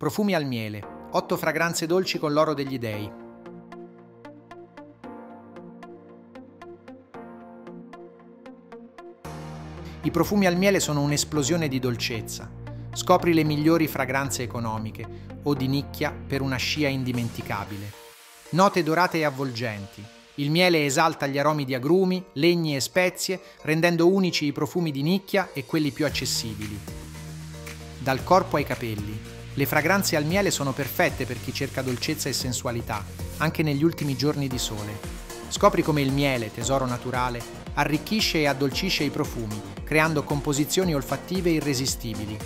Profumi al miele, 8 fragranze dolci con l'oro degli dei. I profumi al miele sono un'esplosione di dolcezza. Scopri le migliori fragranze economiche o di nicchia per una scia indimenticabile. Note dorate e avvolgenti. Il miele esalta gli aromi di agrumi, legni e spezie, rendendo unici i profumi di nicchia e quelli più accessibili. Dal corpo ai capelli, le fragranze al miele sono perfette per chi cerca dolcezza e sensualità, anche negli ultimi giorni di sole. Scopri come il miele, tesoro naturale, arricchisce e addolcisce i profumi, creando composizioni olfattive irresistibili